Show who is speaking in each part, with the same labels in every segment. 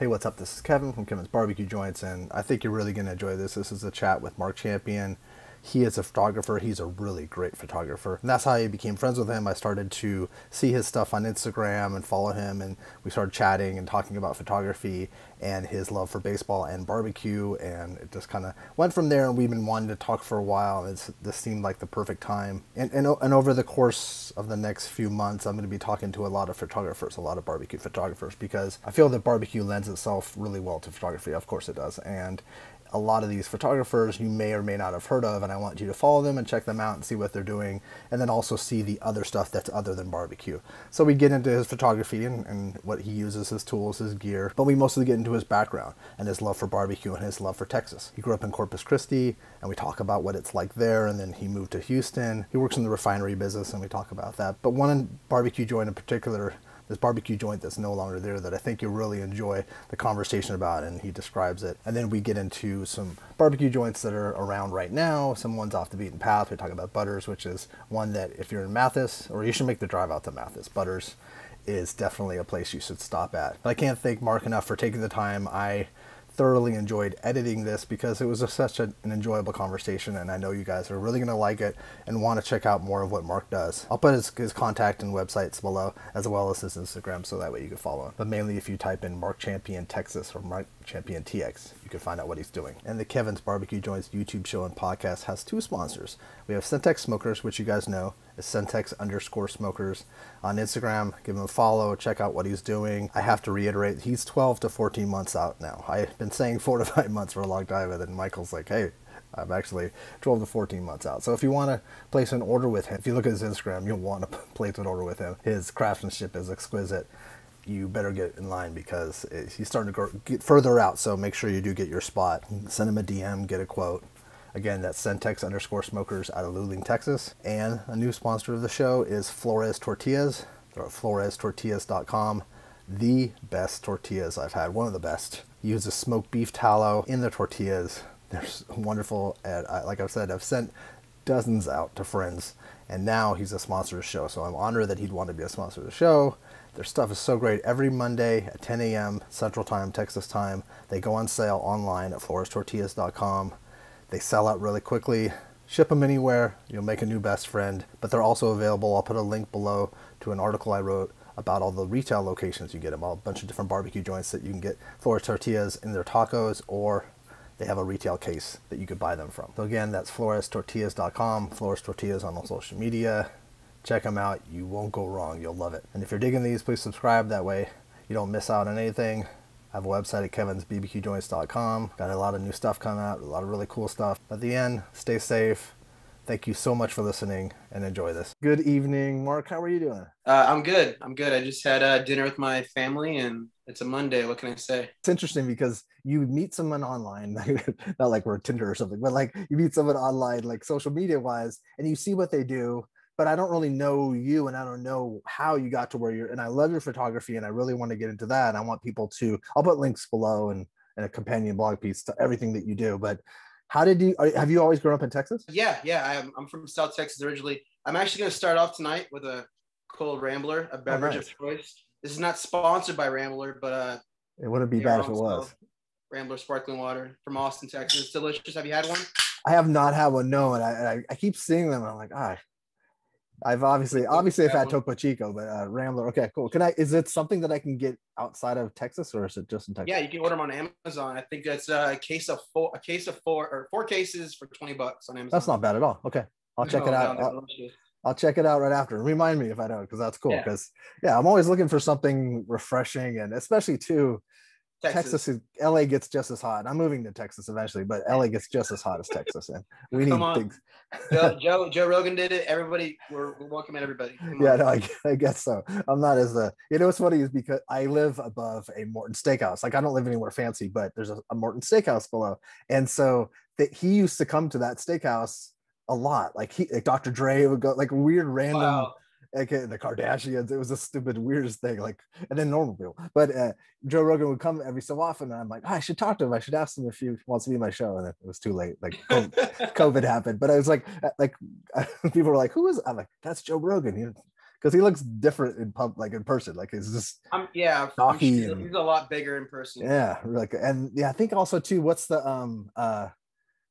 Speaker 1: Hey, what's up? This is Kevin from Kevin's Barbecue Joints, and I think you're really going to enjoy this. This is a chat with Mark Champion. He is a photographer. He's a really great photographer. And that's how I became friends with him. I started to see his stuff on Instagram and follow him, and we started chatting and talking about photography and his love for baseball and barbecue. And it just kind of went from there, and we've been wanting to talk for a while. And this seemed like the perfect time. And, and, and over the course of the next few months, I'm going to be talking to a lot of photographers, a lot of barbecue photographers, because I feel that barbecue lends itself really well to photography. Of course it does. And a lot of these photographers you may or may not have heard of, and I want you to follow them and check them out and see what they're doing, and then also see the other stuff that's other than barbecue. So we get into his photography and, and what he uses, his tools, his gear, but we mostly get into his background and his love for barbecue and his love for Texas. He grew up in Corpus Christi, and we talk about what it's like there, and then he moved to Houston. He works in the refinery business, and we talk about that. But one barbecue joint in particular this barbecue joint that's no longer there that I think you'll really enjoy the conversation about, and he describes it. And then we get into some barbecue joints that are around right now, some ones off the beaten path. We talk about Butters, which is one that if you're in Mathis, or you should make the drive out to Mathis, Butters is definitely a place you should stop at. But I can't thank Mark enough for taking the time. I thoroughly enjoyed editing this because it was such an enjoyable conversation and I know you guys are really going to like it and want to check out more of what Mark does. I'll put his, his contact and websites below as well as his Instagram so that way you can follow him. But mainly if you type in Mark Champion Texas or Mark Champion TX, you can find out what he's doing. And the Kevin's Barbecue Joints YouTube show and podcast has two sponsors. We have Centex Smokers, which you guys know is Centex underscore smokers on Instagram. Give him a follow, check out what he's doing. I have to reiterate, he's 12 to 14 months out now. I've been saying four to five months for a long time, and then Michael's like, hey, I'm actually 12 to 14 months out. So if you want to place an order with him, if you look at his Instagram, you'll want to place an order with him. His craftsmanship is exquisite. You better get in line because he's starting to go, get further out. So make sure you do get your spot. Send him a DM, get a quote. Again, that's Centex underscore smokers out of Luling, Texas. And a new sponsor of the show is Flores Tortillas. They're at florestortillas.com. The best tortillas I've had, one of the best. Use a smoked beef tallow in the tortillas. They're wonderful. And I, like I've said, I've sent dozens out to friends, and now he's a sponsor of the show. So I'm honored that he'd want to be a sponsor of the show. Their stuff is so great. Every Monday at 10 a.m. Central Time, Texas time, they go on sale online at florestortillas.com. They sell out really quickly. Ship them anywhere. You'll make a new best friend. But they're also available. I'll put a link below to an article I wrote about all the retail locations you get them. All a bunch of different barbecue joints that you can get Flores tortillas in their tacos, or they have a retail case that you could buy them from. So again, that's florestortillas.com. Flores Tortillas on all social media. Check them out. You won't go wrong. You'll love it. And if you're digging these, please subscribe. That way you don't miss out on anything. I have a website at kevinsbbqjoints.com. Got a lot of new stuff coming out, a lot of really cool stuff. At the end, stay safe. Thank you so much for listening and enjoy this. Good evening, Mark. How are you doing?
Speaker 2: Uh, I'm good. I'm good. I just had uh, dinner with my family and it's a Monday. What can I say?
Speaker 1: It's interesting because you meet someone online, not like we're Tinder or something, but like you meet someone online, like social media wise, and you see what they do but I don't really know you and I don't know how you got to where you're. And I love your photography and I really want to get into that. And I want people to, I'll put links below and, and a companion blog piece to everything that you do. But how did you, have you always grown up in Texas?
Speaker 2: Yeah, yeah. I'm, I'm from South Texas originally. I'm actually going to start off tonight with a cold Rambler, a oh, beverage oh, nice. of choice. This is not sponsored by Rambler, but uh,
Speaker 1: it wouldn't be bad if it was.
Speaker 2: Rambler sparkling water from Austin, Texas. It's delicious. Have you had one?
Speaker 1: I have not had one. No, and I, I, I keep seeing them. I'm like, ah, I've obviously obviously I've had Topo Chico, but uh, Rambler. Okay, cool. Can I? Is it something that I can get outside of Texas, or is it just in Texas?
Speaker 2: Yeah, you can order them on Amazon. I think it's a case of four, a case of four or four cases for twenty bucks on Amazon.
Speaker 1: That's not bad at all. Okay, I'll check it out. I'll, I'll, check it out right after. Remind me if I don't, because that's cool. Because yeah. yeah, I'm always looking for something refreshing, and especially too Texas. Texas is LA gets just as hot. I'm moving to Texas eventually, but LA gets just as hot as Texas, and we need things.
Speaker 2: Joe, Joe, Joe Rogan did it. Everybody, we're, we're welcoming everybody. Come
Speaker 1: yeah, no, I, I, guess so. I'm not as the. You know what's funny is because I live above a Morton Steakhouse. Like I don't live anywhere fancy, but there's a, a Morton Steakhouse below, and so that he used to come to that steakhouse a lot. Like he, like Dr. Dre would go like weird random. Wow okay, the Kardashians. It was a stupid, weirdest thing. Like, and then normal people. But uh, Joe Rogan would come every so often, and I'm like, oh, I should talk to him. I should ask him if he wants to be my show. And it was too late. Like, COVID happened. But I was like, uh, like people were like, who is? I'm like, that's Joe Rogan. He because he looks different in pub like in person. Like he's just
Speaker 2: um, yeah,
Speaker 1: stocky
Speaker 2: he's,
Speaker 1: and-
Speaker 2: he's a lot bigger in person.
Speaker 1: yeah, like and yeah, I think also too. What's the um uh?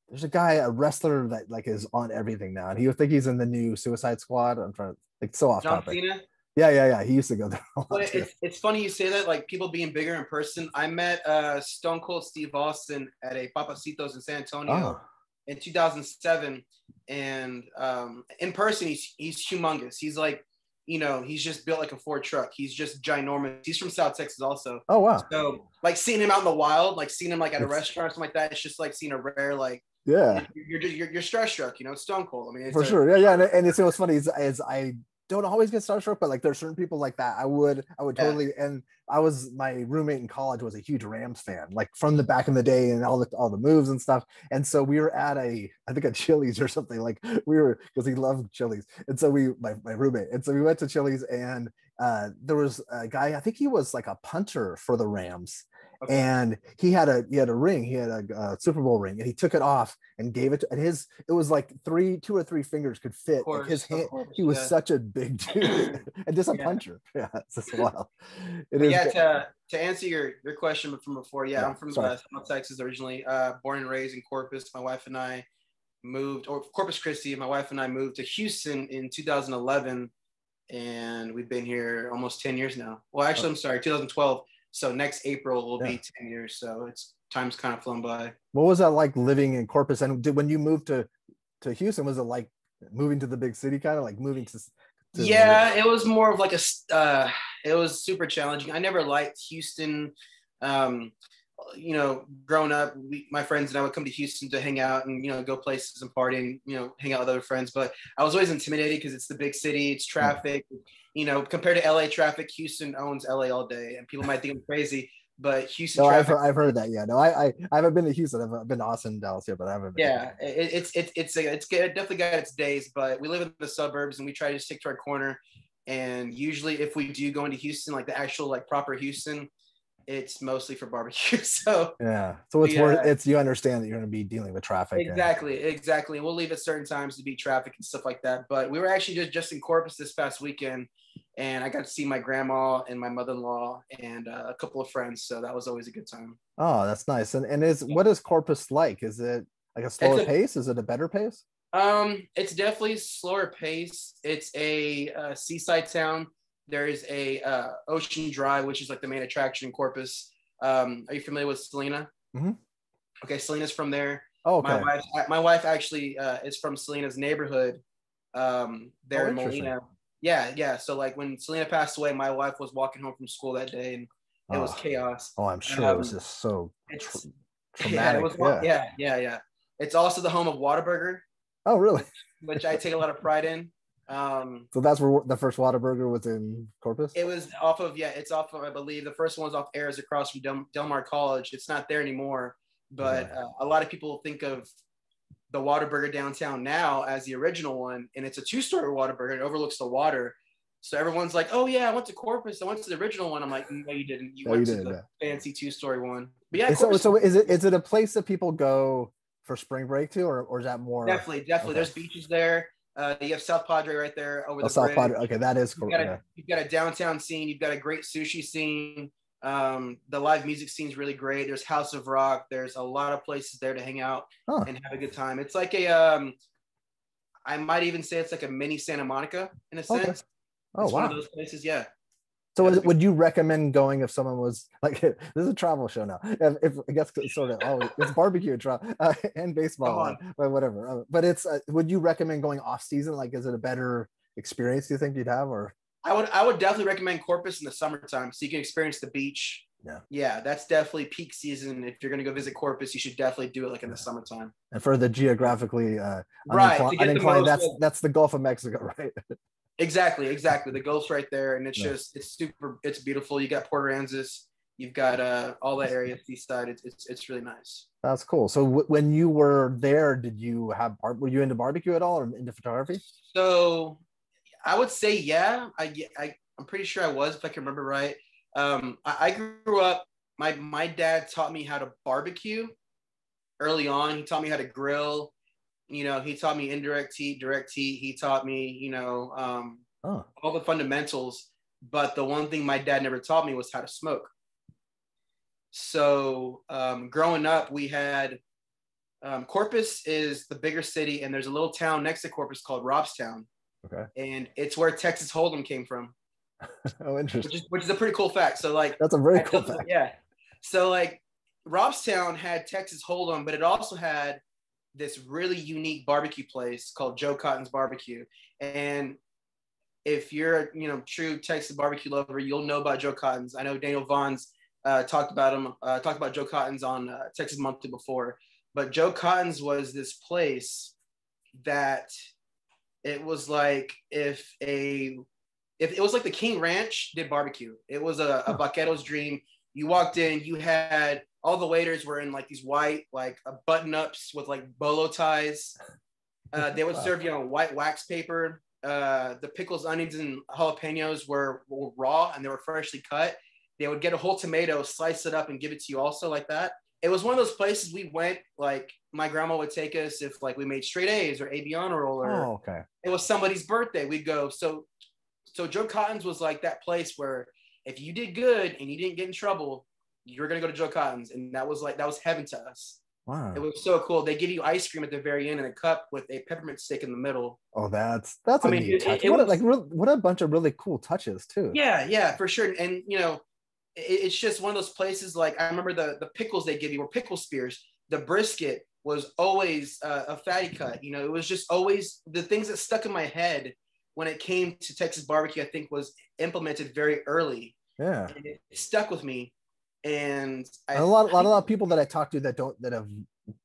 Speaker 1: There's a guy, a wrestler that like is on everything now, and he would think he's in the new Suicide Squad. I'm trying to like so off
Speaker 2: John
Speaker 1: topic.
Speaker 2: Cena.
Speaker 1: Yeah, yeah, yeah. He used to go there. a lot,
Speaker 2: But
Speaker 1: too.
Speaker 2: it's, it's funny you say that, like people being bigger in person. I met uh, Stone Cold Steve Austin at a Pappasito's in San Antonio
Speaker 1: Oh,
Speaker 2: in 2007, and um, in person he's he's humongous. He's like, you know, he's just built like a Ford truck. He's just ginormous. He's from South Texas also.
Speaker 1: oh wow.
Speaker 2: So like seeing him out in the wild, like seeing him like at a
Speaker 1: It's-
Speaker 2: restaurant or something like that, it's just like seeing a rare like
Speaker 1: Yeah.
Speaker 2: you're just you're, you're starstruck. You know, it's Stone Cold. I mean, it's
Speaker 1: for
Speaker 2: a-
Speaker 1: sure. Yeah, yeah. And, and it's what's funny is, is I don't always get starstruck, but like there's certain people like that. I would, I would
Speaker 2: Yeah.
Speaker 1: totally. And I was my roommate in college was a huge Rams fan, like from the back in the day and all the all the moves and stuff. And so we were at a, I think a Chili's or something. Like we were because he loved Chili's, and so we my my roommate, and so we went to Chili's and uh, there was a guy. I think he was like a punter for the Rams.
Speaker 2: Okay.
Speaker 1: And he had a he had a ring, he had a, uh Super Bowl ring, and he took it off and gave it to. And his it was like three, two or three fingers could fit.
Speaker 2: Course,
Speaker 1: like his hand,
Speaker 2: course,
Speaker 1: he was
Speaker 2: yeah.
Speaker 1: such a big dude and just a
Speaker 2: Yeah.
Speaker 1: puncher. Yeah, it's just wild. It is.
Speaker 2: yeah, to, to answer your, your question from before, yeah,
Speaker 1: Yeah,
Speaker 2: I'm from
Speaker 1: sorry.
Speaker 2: uh, South Texas originally, uh, born and raised in Corpus. My wife and I moved, or Corpus Christi. My wife and I moved to Houston in 2011, and we've been here almost 10 years now. Well, actually, I'm sorry, 2012. So next April will
Speaker 1: Yeah.
Speaker 2: be 10 years. So it's time's kind of flown by.
Speaker 1: What was that like living in Corpus? And did, when you moved to to Houston, was it like moving to the big city, kind of like moving to? to
Speaker 2: yeah it was more of like a. uh it was super challenging i never liked houston um you know growing up we, my friends and i would come to houston to hang out and you know go places and party and you know hang out with other friends but i was always intimidated because it's the big city it's hmm. traffic you know compared to la traffic houston owns la all day and people might think i'm crazy but houston
Speaker 1: No, I've heard, I've heard that. Yeah, no, I, I I haven't been to Houston. I've been to Austin, Dallas here, but I haven't. Been
Speaker 2: yeah it, it's it's it's a, it's good- definitely got its days but we live in the suburbs and we try to stick to our corner and usually if we do go into houston like the actual like proper houston it's mostly for barbecue so
Speaker 1: Yeah, so it's
Speaker 2: Yeah.
Speaker 1: worth. It's you understand that you're going to be dealing with traffic. and-
Speaker 2: exactly exactly we'll leave at certain times to beat traffic and stuff like that but we were actually just just in corpus this past weekend and i got to see my grandma and my mother-in-law and uh, a couple of friends so that was always a good time
Speaker 1: Oh, that's nice. And and is what is Corpus like? Is it like a slower
Speaker 2: a-
Speaker 1: pace? Is it a better pace?
Speaker 2: Um, it's definitely slower pace. It's a uh, seaside town. There is a uh, Ocean Drive, which is like the main attraction in Corpus. Um, are you familiar with Selena?
Speaker 1: Mhm.
Speaker 2: Okay, Selena's from there.
Speaker 1: Oh, okay.
Speaker 2: My wife, my wife actually uh, is from Selena's neighborhood. Um, there
Speaker 1: Oh,
Speaker 2: in. Molina. Yeah, yeah. So like when Selena passed away, my wife was walking home from school that day, and it was
Speaker 1: Oh.
Speaker 2: chaos.
Speaker 1: Oh, I'm sure it was
Speaker 2: um,
Speaker 1: just so
Speaker 2: It's
Speaker 1: tra-
Speaker 2: yeah,
Speaker 1: traumatic.
Speaker 2: it was,
Speaker 1: Yeah,
Speaker 2: yeah, yeah, yeah. It's also the home of Whataburger,
Speaker 1: Oh, really?
Speaker 2: which I take a lot of pride in. Um,
Speaker 1: So that's where the first Whataburger was in Corpus.
Speaker 2: It was off of yeah, it's off of I believe the first one's off Ayers across from Del, Del Mar College. It's not there anymore, but uh, a lot of people think of the Whataburger downtown now as the original one, and it's a two-story Whataburger. It overlooks the water, so everyone's like, "Oh yeah, I went to Corpus. I went to the original one." I'm like, "No, you didn't. You
Speaker 1: No,
Speaker 2: went
Speaker 1: you
Speaker 2: to the fancy two-story one." But yeah,
Speaker 1: so,
Speaker 2: Corpus,
Speaker 1: so is it is it a place that people go for spring break to, or, or is that more
Speaker 2: definitely, definitely.
Speaker 1: okay.
Speaker 2: There's beaches there. Uh, you have South Padre right there over
Speaker 1: oh,
Speaker 2: the
Speaker 1: South
Speaker 2: bridge.
Speaker 1: Padre? Okay, that is
Speaker 2: You've
Speaker 1: cool. Yeah.
Speaker 2: you've got a downtown scene. You've got a great sushi scene. Um, the live music scene's really great. There's House of Rock. There's a lot of places there to hang out
Speaker 1: Huh.
Speaker 2: and have a good time. It's like a, um, I might even say it's like a mini Santa Monica in a
Speaker 1: Okay.
Speaker 2: sense.
Speaker 1: Oh
Speaker 2: it's one
Speaker 1: wow.
Speaker 2: of those places. Yeah.
Speaker 1: So is, would you recommend going if someone was like this is a travel show now? If, if I guess it's sort of oh it's barbecue tra- uh, and baseball
Speaker 2: Come
Speaker 1: uh, or whatever. Uh, but it's uh, would you recommend going off season? Like is it a better experience? Do you think you'd have or
Speaker 2: I would, I would definitely recommend Corpus in the summertime so you can experience the beach.
Speaker 1: Yeah.
Speaker 2: Yeah. That's definitely peak season. If you're going to go visit Corpus, you should definitely do it like in the summertime.
Speaker 1: and for the geographically uh,
Speaker 2: Right.
Speaker 1: unincli-
Speaker 2: to get the
Speaker 1: that's that's the Gulf of Mexico, right?
Speaker 2: Exactly, exactly. The Gulf's right there, and it's
Speaker 1: Yeah.
Speaker 2: just it's super. It's beautiful. You got Port Aransas. You've got uh, all that area, seaside. It's it's it's really nice.
Speaker 1: That's cool. So w- when you were there, did you have bar- were you into barbecue at all or into photography?
Speaker 2: So, I would say yeah. I I I'm pretty sure I was, if I can remember right. Um, I, I grew up. My my dad taught me how to barbecue early on. He taught me how to grill. You know, he taught me indirect heat, direct heat. He taught me, you know, um,
Speaker 1: Oh.
Speaker 2: all the fundamentals. But the one thing my dad never taught me was how to smoke. So um, growing up, we had um, Corpus is the bigger city, and there's a little town next to Corpus called Robstown,
Speaker 1: Okay.
Speaker 2: and it's where Texas Hold'em came from,
Speaker 1: Oh,
Speaker 2: which
Speaker 1: interesting.
Speaker 2: is which is a pretty cool fact. So like,
Speaker 1: That's a very cool fact.
Speaker 2: yeah. So like, Robstown had Texas Hold'em, but it also had this really unique barbecue place called Joe Cotton's Barbecue, and if you're a you know true Texas barbecue lover, you'll know about Joe Cotton's. I know Daniel Vaughn's uh, talked about him, uh, talked about Joe Cotton's on uh, Texas Monthly before, but Joe Cotton's was this place that it was like if a if it was like the King Ranch did barbecue. It was a, a vaquero's dream. You walked in, you had all the waiters were in like these white like uh, button ups with like bolo ties. Uh, they would serve you on white wax paper. Uh, the pickles, onions, and jalapenos were, were raw and they were freshly cut. They would get a whole tomato, slice it up, and give it to you also like that. It was one of those places we went. Like my grandma would take us if like we made straight A's or A B honor roll or
Speaker 1: Oh, okay.
Speaker 2: it was somebody's birthday, we'd go. So, so Joe Cotton's was like that place where if you did good and you didn't get in trouble, you were gonna go to Joe Cotton's, and that was like that was heaven to us.
Speaker 1: Wow.
Speaker 2: It was so cool. They give you ice cream at the very end in a cup with a peppermint stick in the middle.
Speaker 1: Oh, that's that's a
Speaker 2: I mean,
Speaker 1: neat
Speaker 2: it-
Speaker 1: touch.
Speaker 2: it
Speaker 1: what a,
Speaker 2: was-
Speaker 1: like real, what a bunch of really cool touches too.
Speaker 2: Yeah, yeah, for sure. And you know, it, it's just one of those places. Like I remember the the pickles they give you were pickle spears. The brisket was always uh, a fatty cut. You know, it was just always the things that stuck in my head when it came to Texas barbecue. I think was implemented very early,
Speaker 1: Yeah.
Speaker 2: and it stuck with me. And I,
Speaker 1: And a lot, a lot, a lot of people that I talk to that don't that have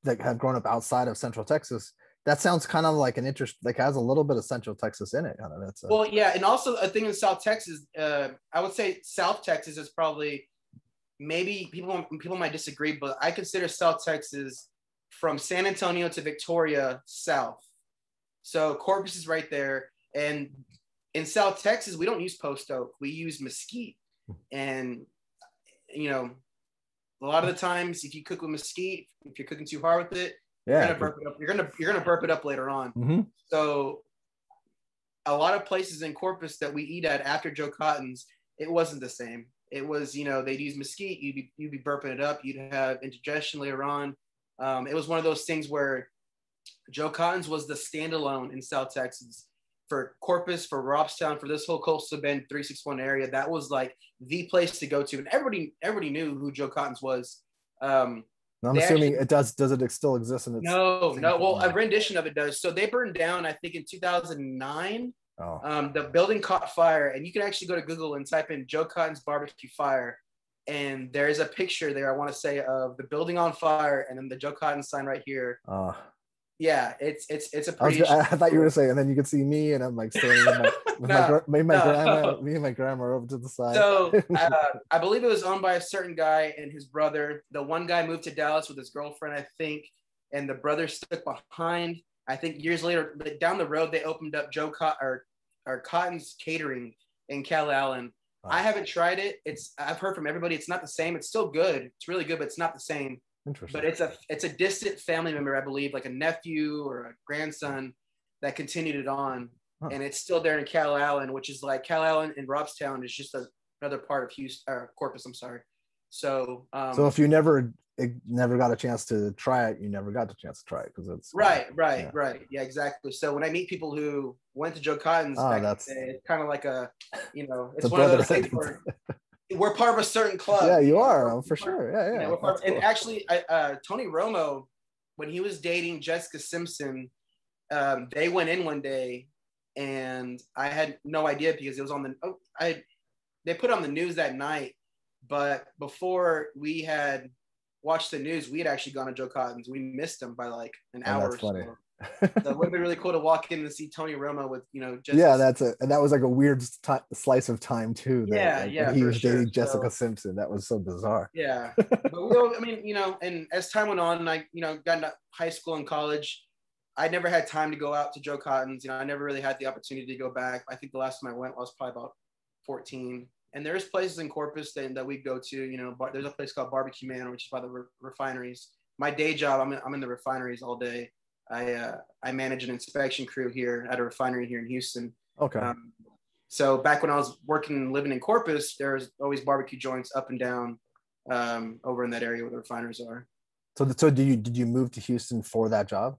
Speaker 1: that have grown up outside of Central Texas. That sounds kind of like an interest, like has a little bit of Central Texas in it. That's a,
Speaker 2: Well, yeah, and also a thing in South Texas. Uh, I would say South Texas is probably maybe people people might disagree, but I consider South Texas from San Antonio to Victoria south. So Corpus is right there, and in South Texas we don't use post oak, we use mesquite, and you know. A lot of the times, if you cook with mesquite, if you're cooking too hard with it, you're
Speaker 1: yeah.
Speaker 2: gonna burp it up. You're gonna you're gonna burp it up later on.
Speaker 1: hmm
Speaker 2: So a lot of places in Corpus that we eat at after Joe Cotton's, it wasn't the same. It was, you know, they'd use mesquite, you'd be you'd be burping it up, you'd have indigestion later on. Um, it was one of those things where Joe Cotton's was the standalone in South Texas for Corpus, for Robstown, for this whole coastal bend 361 area. That was like the place to go to, and everybody everybody knew who Joe Cotton's was. Um,
Speaker 1: I'm assuming
Speaker 2: actually-
Speaker 1: it does. Does it still exist? In its
Speaker 2: no, no. Well, a rendition of it does. So they burned down, I think, in 2009.
Speaker 1: Oh,
Speaker 2: Um, the building caught fire, and you can actually go to Google and type in Joe Cotton's barbecue fire, and there's a picture there. I want to say of the building on fire, and then the Joe Cotton sign right here.
Speaker 1: uh,
Speaker 2: Yeah, it's it's it's a
Speaker 1: I, was,
Speaker 2: pretty.
Speaker 1: I thought you were saying, and then you could see me, and I'm like standing with my, with
Speaker 2: No,
Speaker 1: and my
Speaker 2: no.
Speaker 1: grandma, me and my grandma over to the side.
Speaker 2: So uh, I believe it was owned by a certain guy and his brother. The one guy moved to Dallas with his girlfriend, I think, and the brother stuck behind. I think years later, but down the road, they opened up Joe Cot or, or Cotton's Catering in Calallen. I haven't tried it. It's I've heard from everybody. It's not the same. It's still good. It's really good, but it's not the same.
Speaker 1: Interesting.
Speaker 2: But it's a it's a distant family member, I believe, like a nephew or a grandson that continued it on,
Speaker 1: Huh.
Speaker 2: and it's still there in Calallen, which is like Calallen and Robstown is just a, another part of Houston or Corpus. I'm sorry. So um,
Speaker 1: so if you never it never got a chance to try it, you never got the chance to try it because it's
Speaker 2: right, right,
Speaker 1: Yeah.
Speaker 2: right, yeah, exactly. So when I meet people who went to Joe Cotton's,
Speaker 1: Oh,
Speaker 2: back in the
Speaker 1: that's-
Speaker 2: day, it's kind of like a, you know,
Speaker 1: It's
Speaker 2: it's, one of those things where we're part of a certain club.
Speaker 1: yeah, you are um, for sure. Yeah, yeah.
Speaker 2: Yeah, we're and
Speaker 1: cool.
Speaker 2: actually, I, uh, Tony Romo, when he was dating Jessica Simpson, um, they went in one day, and I had no idea because it was on the. Oh, I they put on the news that night, but before we had watched the news, we had actually gone to Joe Cotton's. We missed him by like an
Speaker 1: Oh,
Speaker 2: hour.
Speaker 1: that's
Speaker 2: or
Speaker 1: funny.
Speaker 2: So. So it would have been really cool to walk in and see Tony Romo with you know. Jessica
Speaker 1: yeah, that's a and that was like a weird ti- slice of time too. That,
Speaker 2: Yeah,
Speaker 1: like,
Speaker 2: yeah,
Speaker 1: He was
Speaker 2: sure.
Speaker 1: dating Jessica
Speaker 2: So-
Speaker 1: Simpson. That was so bizarre.
Speaker 2: Yeah, but we all, I mean, you know, and as time went on, I, you know, got into high school and college, I never had time to go out to Joe Cotton's. You know, I never really had the opportunity to go back. I think the last time I went I was probably about 14. And there's places in Corpus that, that we go to. You know, bar, there's a place called Barbecue Man, which is by the re- refineries. My day job, I'm in, I'm in the refineries all day. I uh, I manage an inspection crew here at a refinery here in Houston.
Speaker 1: Okay.
Speaker 2: Um, so back when I was working and living in Corpus, there was always barbecue joints up and down um, over in that area where the refiners are.
Speaker 1: So, so do you did you move to Houston for that job?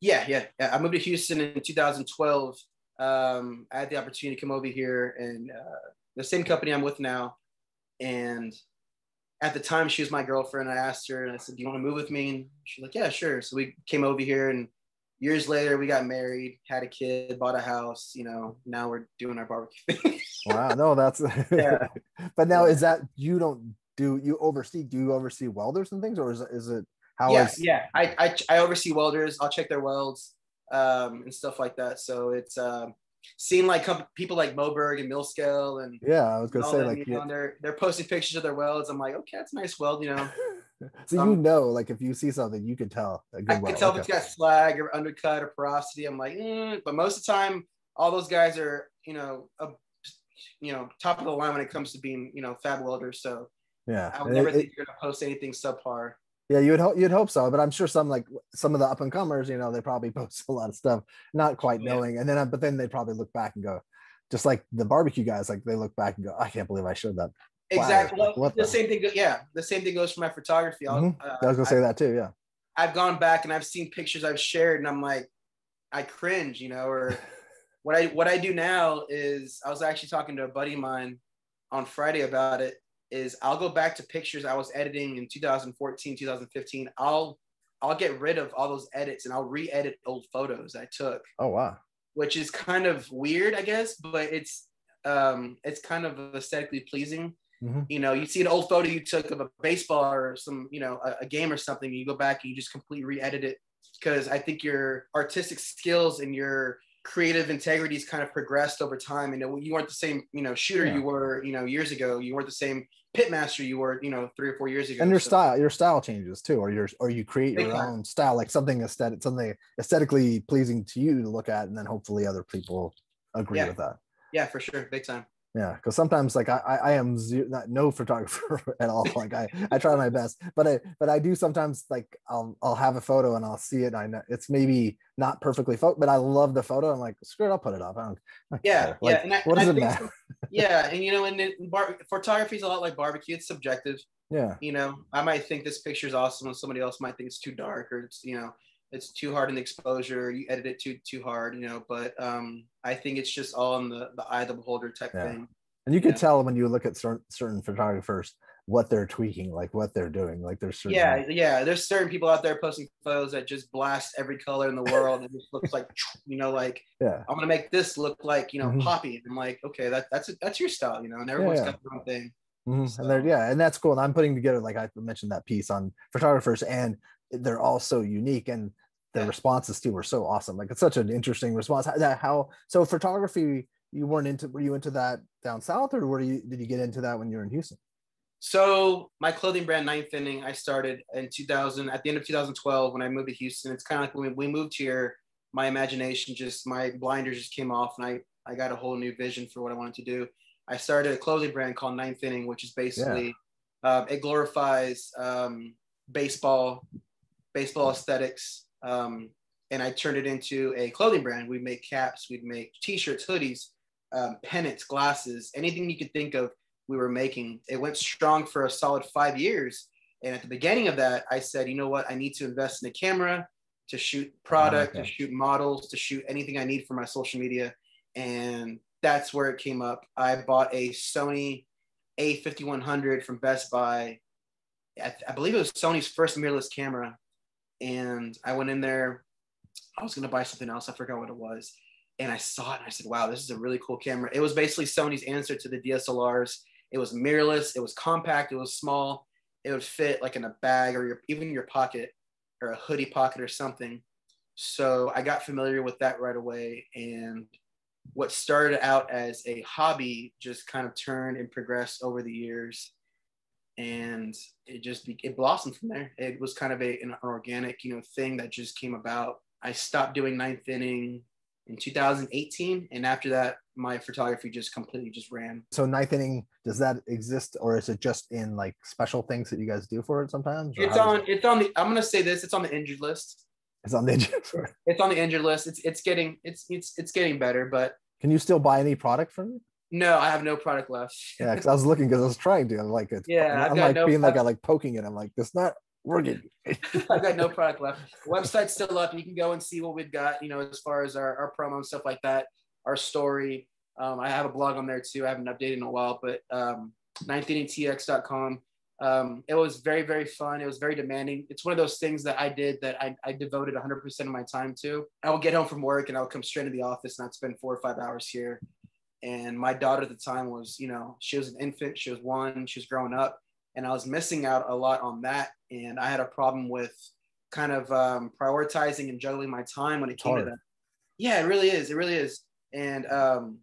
Speaker 2: Yeah, yeah, yeah. I moved to Houston in 2012. Um, I had the opportunity to come over here and uh, the same company I'm with now. And at the time, she was my girlfriend. I asked her and I said, "Do you want to move with me?" And she's like, "Yeah, sure." So we came over here, and years later, we got married, had a kid, bought a house. You know, now we're doing our barbecue.
Speaker 1: wow, no, that's.
Speaker 2: Yeah.
Speaker 1: but now, is that you don't do you oversee? Do you oversee welders and things, or is it, is it how
Speaker 2: yeah,
Speaker 1: is-
Speaker 2: yeah. I, I I oversee welders. I'll check their welds um, and stuff like that. So it's um, seeing like com- people like Moberg and Mill Scale and
Speaker 1: Yeah, I was gonna say
Speaker 2: them,
Speaker 1: like
Speaker 2: you
Speaker 1: you-
Speaker 2: know, they're they're posting pictures of their welds. I'm like, okay, that's a nice weld, you know.
Speaker 1: so you
Speaker 2: um,
Speaker 1: know, like if you see something, you can tell. A good
Speaker 2: I can
Speaker 1: weld.
Speaker 2: tell
Speaker 1: Okay.
Speaker 2: if it's got slag or undercut or porosity. I'm like, eh. but most of the time, all those guys are, you know, a, you know, top of the line when it comes to being, you know, fab welders. So
Speaker 1: yeah,
Speaker 2: I would never
Speaker 1: it-
Speaker 2: think you're gonna post anything subpar.
Speaker 1: Yeah, you'd hope you'd hope so, but I'm sure some like some of the up and comers, you know, they probably post a lot of stuff, not quite
Speaker 2: Yeah.
Speaker 1: knowing, and then uh, but then they probably look back and go, just like the barbecue guys, like they look back and go, I can't believe I showed that.
Speaker 2: Exactly.
Speaker 1: Wow,
Speaker 2: Well,
Speaker 1: what
Speaker 2: the
Speaker 1: the-
Speaker 2: same thing. Yeah, the same thing goes for my photography.
Speaker 1: Mhm.
Speaker 2: uh,
Speaker 1: I was gonna say that too. Yeah,
Speaker 2: I've gone back and I've seen pictures I've shared, and I'm like, I cringe, you know. Or what I what I do now is I was actually talking to a buddy of mine on Friday about it. Is I'll go back to pictures I was editing in 2014, 2015. I'll I'll get rid of all those edits and I'll re-edit old photos I took,
Speaker 1: Oh wow.
Speaker 2: which is kind of weird, I guess, but it's um it's kind of aesthetically pleasing
Speaker 1: Mhm.
Speaker 2: you know, you see an old photo you took of a baseball or some, you know, a, a game or something, you go back and you just completely re-edit it because I think your artistic skills and your creative integrities kind of progressed over time. And you weren't the same, you know, shooter
Speaker 1: Yeah.
Speaker 2: you were, you know, years ago. You weren't the same pitmaster you were, you know, three or four years ago.
Speaker 1: And your
Speaker 2: So-
Speaker 1: style, your style changes too, or your or you create your own style, like something aesthetic, something aesthetically pleasing to you to look at, and then hopefully other people agree
Speaker 2: Yeah.
Speaker 1: with that.
Speaker 2: Yeah, for sure, big time.
Speaker 1: Yeah, because sometimes like I, I am zero, not no photographer at all. Like I I try my best, but I but I do sometimes like I'll I'll have a photo and I'll see it. And I know it's maybe not perfectly photo, but I love the photo. I'm like, screw it, I'll put it up. I don't. I don't
Speaker 2: Yeah.
Speaker 1: Like,
Speaker 2: yeah. And I,
Speaker 1: what does it matter?
Speaker 2: yeah, and you know, and bar- photography is a lot like barbecue. It's subjective.
Speaker 1: Yeah,
Speaker 2: you know i might think this picture is awesome and somebody else might think it's too dark or it's you know it's too hard in the exposure you edit it too too hard you know but um i think it's just all in the the eye of the beholder type
Speaker 1: Yeah.
Speaker 2: thing
Speaker 1: and you can
Speaker 2: Yeah.
Speaker 1: tell when you look at certain certain photographers what they're tweaking, like what they're doing. Like there's certain
Speaker 2: yeah yeah there's certain people out there posting photos that just blast every color in the world and it just looks like you know like
Speaker 1: yeah
Speaker 2: i'm gonna make this look like you know
Speaker 1: Mhm.
Speaker 2: poppy i'm like okay that that's that's your style you know and everyone's
Speaker 1: yeah.
Speaker 2: got their own thing
Speaker 1: Mhm.
Speaker 2: So-
Speaker 1: And they're yeah, and that's cool. And I'm putting together, like I mentioned, that piece on photographers, and they're all so unique, and the responses too were so awesome. Like it's such an interesting response. How, that, how so photography? You weren't into? Were you into that down south, or were you? Did you get into that when you were in Houston?
Speaker 2: So my clothing brand Ninth Inning, I started in 2000 at the end of 2012 when I moved to Houston. It's kind of like when we moved here, my imagination just my blinders just came off, and I I got a whole new vision for what I wanted to do. I started a clothing brand called Ninth Inning, which is basically uh, it glorifies um, baseball, baseball aesthetics, um, and I turned it into a clothing brand. We make caps, we'd make T-shirts, hoodies, um, pennants, glasses, anything you could think of we were making. It went strong for a solid five years. And at the beginning of that, I said, you know what? I need to invest in a camera to shoot product,
Speaker 1: okay.
Speaker 2: to shoot models, to shoot anything I need for my social media. And that's where it came up. I bought a Sony A5100 from Best Buy. I, I believe it was Sony's first mirrorless camera. And I went in there. I was to buy something else. I forgot what it was. And I saw it and I said, wow, this is a really cool camera. It was basically Sony's answer to the DSLRs. It was mirrorless, it was compact, it was small, it would fit like in a bag or your, even your pocket or a hoodie pocket or something. So I got familiar with that right away. And what started out as a hobby just kind of turned and progressed over the years. And it just be, it blossomed from there. It was kind of a, an organic, you know, thing that just came about. I stopped doing ninth inning in 2018 and after that my photography just completely just ran
Speaker 1: So ninth inning, does that exist, or is it just in like special things that you guys do for it sometimes?
Speaker 2: it's on
Speaker 1: it-
Speaker 2: it's on the i'm gonna say this it's on the injured list
Speaker 1: It's on the
Speaker 2: it's on the injured list it's it's getting it's it's it's getting better but
Speaker 1: Can you still buy any product from you?
Speaker 2: No, I have no product left.
Speaker 1: Yeah, because I was looking because I was trying to. I'm like, it's,
Speaker 2: Yeah, I've
Speaker 1: I'm like
Speaker 2: no
Speaker 1: being like I like poking it. I'm like, it's not working.
Speaker 2: I've got no product left. Website's still up. You can go and see what we've got, you know, as far as our, our promo and stuff like that, our story. Um, I have a blog on there too. I haven't updated in a while, but um, ninthinningtx.com. Um, it was very, very fun. It was very demanding. It's one of those things that I did that I, I devoted 100% of my time to. I would get home from work and I would come straight to the office and I'd spend four or five hours here. And my daughter at the time was, you know, she was an infant, she was one, she was growing up, and I was missing out a lot on that. And I had a problem with kind of um, prioritizing and juggling my time when it
Speaker 1: It's
Speaker 2: came to that. Yeah, it really is. It really is. And um,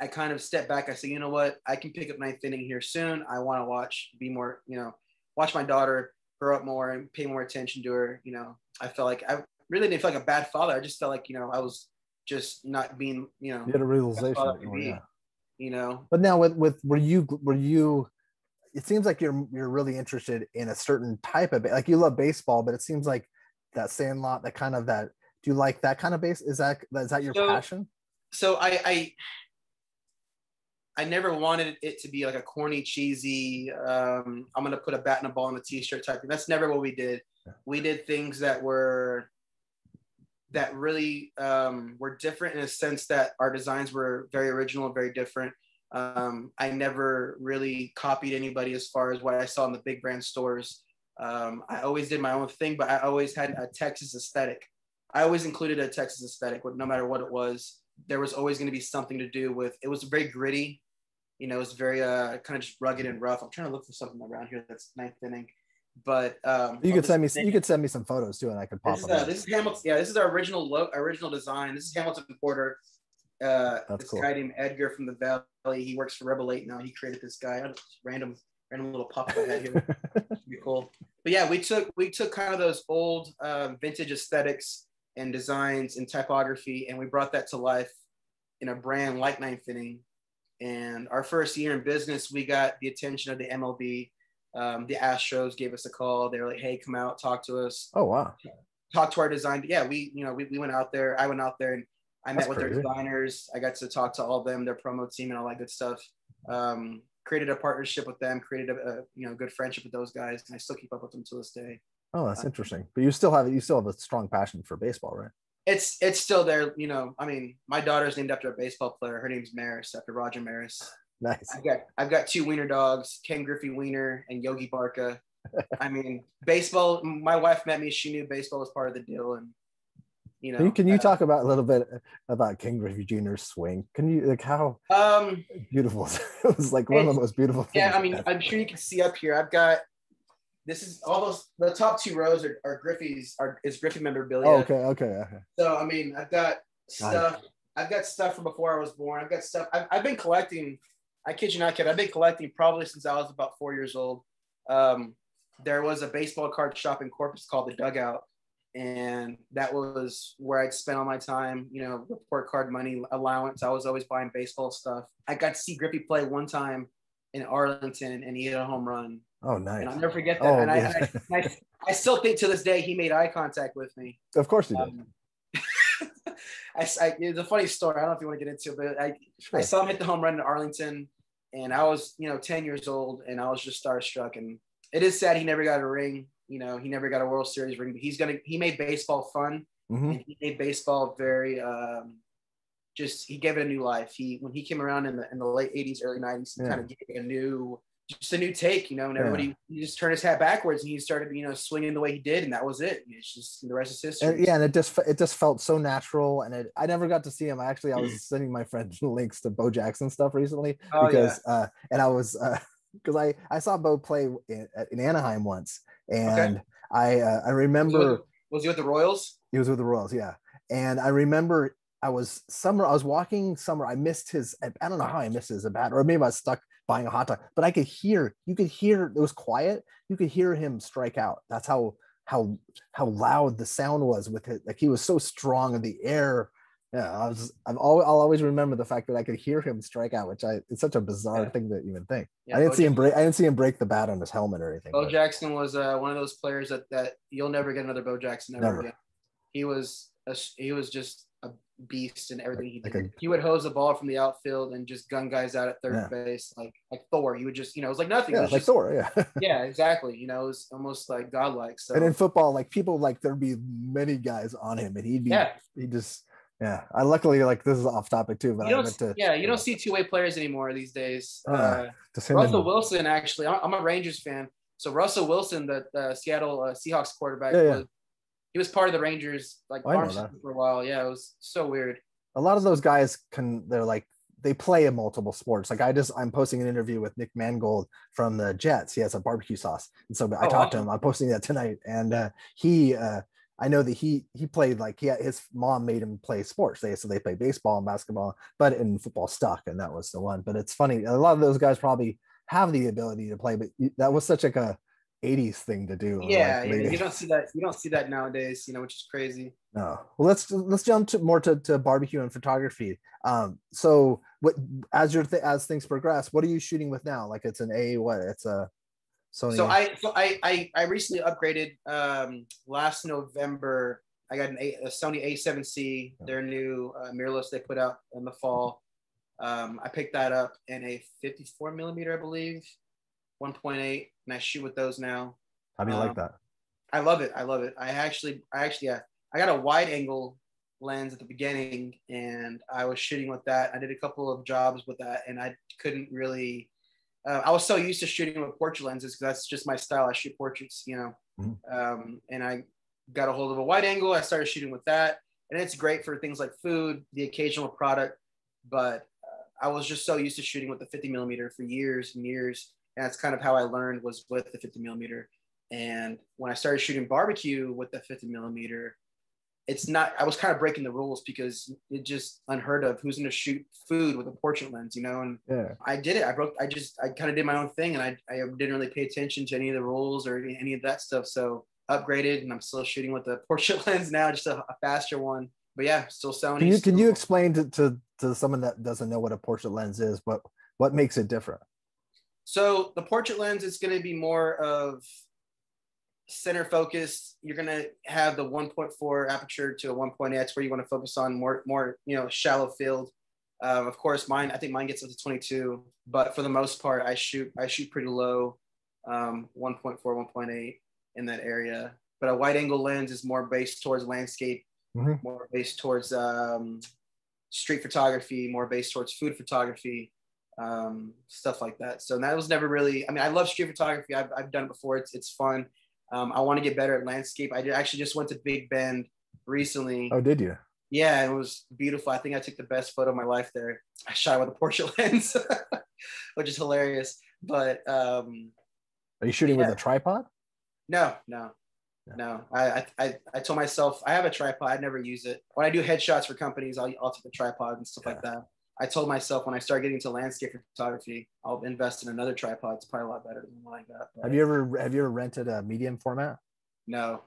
Speaker 2: I kind of stepped back. I said, you know what? I can pick up ninth inning here soon. I want to watch, be more, you know, watch my daughter grow up more and pay more attention to her. You know, I felt like I really didn't feel like a bad father. I just felt like, you know, I was just not being, you know,
Speaker 1: You had a realization.
Speaker 2: all
Speaker 1: that-
Speaker 2: that could
Speaker 1: oh, yeah.
Speaker 2: you know,
Speaker 1: But now with with were you were you? It seems like you're you're really interested in a certain type of like you love baseball, but it seems like that Sandlot, that kind of that. Do you like that kind of base? Is that is that your
Speaker 2: So-
Speaker 1: passion?
Speaker 2: so I, I I never wanted it to be like a corny, cheesy. Um, I'm gonna put a bat and a ball on a t-shirt type thing. That's never what we did. We did things that were that really um, were different in a sense that our designs were very original very different. Um, I never really copied anybody as far as what I saw in the big brand stores. Um, I always did my own thing, but I always had a Texas aesthetic. I always included a Texas aesthetic, no matter what it was there was always going to be something to do with it was very gritty you know it was very uh kind of just rugged and rough i'm trying to look for something around here that's ninth inning but um
Speaker 1: You could send me
Speaker 2: is-
Speaker 1: you could send me some photos too, and I could pop
Speaker 2: this is,
Speaker 1: them.
Speaker 2: uh,
Speaker 1: up.
Speaker 2: this is hamilton yeah this is our original look original design this is hamilton porter uh
Speaker 1: That's
Speaker 2: this
Speaker 1: cool.
Speaker 2: guy named edgar from the valley he works for rebel 8 now he created this guy I don't know, just random random little puppet I had here be cool. But yeah, we took we took kind of those old um, vintage aesthetics and designs and typography, and we brought that to life in a brand like Ninth Inning. And our first year in business, we got the attention of the MLB. Um, the Astros gave us a call. They were like, "Hey, come out, talk to us,
Speaker 1: oh wow,
Speaker 2: talk to our design." Yeah, we you know we, we went out there. I went out there and I
Speaker 1: That's
Speaker 2: met with
Speaker 1: crazy.
Speaker 2: their designers. I got to talk to all of them, their promo team, and all that good stuff. Um, created a partnership with them. Created a, a you know good friendship with those guys, and I still keep up with them to this day.
Speaker 1: oh that's interesting. But you still have you still have a strong passion for baseball, right?
Speaker 2: It's it's still there. You know, I mean, my daughter's named after a baseball player. Her name's Maris, after Roger Maris.
Speaker 1: Nice.
Speaker 2: I've got I've got two wiener dogs, Ken Griffey Wiener and Yogi Barka. I mean, baseball. My wife met me. She knew baseball was part of the deal, and you know.
Speaker 1: Can you, can you
Speaker 2: uh,
Speaker 1: talk about a little bit about Ken Griffey Jr.'s swing? Can you like how
Speaker 2: Um.
Speaker 1: beautiful it was like one of the most beautiful things.
Speaker 2: Yeah. I mean, I'm sure you can see up here. I've got. This is all those. The top two rows are, are Griffey's. Are is Griffey memorabilia.
Speaker 1: oh, okay, okay, okay.
Speaker 2: So I mean, I've got stuff. I've got stuff from before I was born. I've got stuff. I've, I've been collecting. I kid you not, kid. I've been collecting probably since I was about four years old. Um, there was a baseball card shop in Corpus called the Dugout, and that was where I'd spend all my time. You know, report card money allowance. I was always buying baseball stuff. I got to see Griffey play one time in Arlington, and he hit a home run,
Speaker 1: Oh, nice.
Speaker 2: and I'll never forget that.
Speaker 1: Oh,
Speaker 2: and I,
Speaker 1: yeah.
Speaker 2: I, I, I still think to this day he made eye contact with me.
Speaker 1: of course he did.
Speaker 2: Um, I, I, it's a funny story. I don't know if you want to get into it, but I,
Speaker 1: sure.
Speaker 2: I saw him hit the home run in Arlington, and I was, you know, 10 years old, and I was just starstruck. And it is sad he never got a ring. You know, he never got a World Series ring, but he's gonna. He made baseball fun,
Speaker 1: Mhm.
Speaker 2: and he made baseball very. Um, just he gave it a new life. He when he came around in the in the late 80s, early 90s, he
Speaker 1: Yeah.
Speaker 2: kind of gave it a new. Just a new take, you know, and
Speaker 1: Yeah.
Speaker 2: everybody he just turned his hat backwards and he started, you know, swinging the way he did, and that was it. It's just the rest is history.
Speaker 1: And, yeah, and it just it just felt so natural, and it I never got to see him. Actually, I was sending my friends links to Bo Jackson stuff recently
Speaker 2: Oh,
Speaker 1: because uh, and I was because I I saw Bo play in, in Anaheim once, and I uh, I remember.
Speaker 2: Was he with the Royals?
Speaker 1: He was with the Royals, yeah. And I remember I was summer, I was walking somewhere. I missed his, I I don't know how I missed his at bat, or maybe I was stuck buying a hot dog, but I could hear, you could hear, it was quiet. You could hear him strike out. That's how, how, how loud the sound was with it. Like he was so strong in the air. Yeah. I was, I've always, I'll always remember the fact that I could hear him strike out, which I, it's such a bizarre
Speaker 2: Yeah.
Speaker 1: thing to even think.
Speaker 2: Yeah,
Speaker 1: I didn't
Speaker 2: Bo
Speaker 1: see him break, I didn't see him break the bat on his helmet or anything.
Speaker 2: Bo
Speaker 1: but-
Speaker 2: Jackson was uh, one of those players that that you'll never get another Bo Jackson ever
Speaker 1: Never.
Speaker 2: again. He was a, he was just beast and everything he
Speaker 1: Like
Speaker 2: did.
Speaker 1: a-
Speaker 2: he would hose the ball from the outfield and just gun guys out at third
Speaker 1: Yeah.
Speaker 2: base, like like Thor. He would just, you know, it was like nothing. It
Speaker 1: Yeah,
Speaker 2: was
Speaker 1: like
Speaker 2: just-
Speaker 1: Thor. Yeah.
Speaker 2: yeah, exactly. You know, it was almost like godlike. So
Speaker 1: and in football, like people like there'd be many guys on him, and he'd be
Speaker 2: yeah,
Speaker 1: he just yeah. I luckily like this is off topic too, but I
Speaker 2: don't,
Speaker 1: to
Speaker 2: yeah, you don't see two way players anymore these days.
Speaker 1: Uh,
Speaker 2: Uh,
Speaker 1: him
Speaker 2: Russell Wilson, actually, I'm, I'm a Rangers fan. So Russell Wilson, the, the Seattle uh, Seahawks quarterback,
Speaker 1: Yeah, yeah.
Speaker 2: Was, he was part of the Rangers like farm for a while. Yeah, it was so weird.
Speaker 1: a lot of those guys can they're like they play in multiple sports. Like I just I'm posting an interview with Nick Mangold from the Jets. He has a barbecue sauce, and so I
Speaker 2: Oh,
Speaker 1: talked to him. I'm posting that tonight, and uh, he uh, I know that he he played like he had, his mom made him play sports. They so they play baseball and basketball, but in football stuck, and that was the one. But it's funny. A lot of those guys probably have the ability to play, but that was such like a 80s thing to do.
Speaker 2: Yeah,
Speaker 1: like,
Speaker 2: yeah, you don't see that. You don't see that nowadays. You know, which is crazy.
Speaker 1: no. Well, let's let's jump to more to, to barbecue and photography. Um, so what as your th- as things progress, what are you shooting with now? Like it's an A what? It's a Sony.
Speaker 2: So I so I I, I recently upgraded um, last November. I got an a, a Sony A7C, their new uh, mirrorless they put out in the fall. Um, I picked that up in a 54 millimeter, I believe, 1.8, and I shoot with those now.
Speaker 1: How do you like
Speaker 2: um,
Speaker 1: that?
Speaker 2: I love it. I love it. I actually, I actually, yeah, I got a wide angle lens at the beginning, and I was shooting with that. I did a couple of jobs with that, and I couldn't really. Uh, I was so used to shooting with portrait lenses because that's just my style. I shoot portraits, you know.
Speaker 1: Mhm.
Speaker 2: Um, and I got a hold of a wide angle. I started shooting with that, and it's great for things like food, the occasional product. But uh, I was just so used to shooting with the 50 millimeter for years and years, and that's kind of how I learned was with the 50 millimeter. And when I started shooting barbecue with the 50 millimeter, it's not, I was kind of breaking the rules because it just unheard of who's going to shoot food with a portrait lens, you know? And
Speaker 1: Yeah.
Speaker 2: I did it. I broke, I just, I kind of did my own thing and I, I didn't really pay attention to any of the rules or any, any of that stuff. So upgraded and I'm still shooting with the portrait lens now, just a, a faster one. But yeah, still Sony.
Speaker 1: Can you can you explain to, to to someone that doesn't know what a portrait lens is, but what makes it different?
Speaker 2: So the portrait lens is going to be more of center focus. You're going to have the 1.4 aperture to a 1.x where you want to focus on more, more, you know, shallow field. Um, of course, mine, I think mine gets up to 22, but for the most part, I shoot, I shoot pretty low, um, 1.4, 1.8 in that area. But a wide angle lens is more based towards landscape,
Speaker 1: Mhm.
Speaker 2: more based towards um, street photography, more based towards food photography um, stuff like that. So that was never really. I mean, I love street photography. I've, I've done it before. It's it's fun. Um, I want to get better at landscape. I did, actually just went to Big Bend recently.
Speaker 1: Oh, did you?
Speaker 2: Yeah, it was beautiful. I think I took the best photo of my life there. I shot it with a portrait lens, which is hilarious. But um,
Speaker 1: Are you shooting with a tripod?
Speaker 2: no, no,
Speaker 1: Yeah.
Speaker 2: no. I, I I told myself I have a tripod. I never use it. When I do headshots for companies, I'll I'll take a tripod and stuff like that. I told myself when I start getting to landscape photography, I'll invest in another tripod. It's probably a lot better than one I got. but
Speaker 1: Have you ever have you ever rented a medium format?
Speaker 2: No.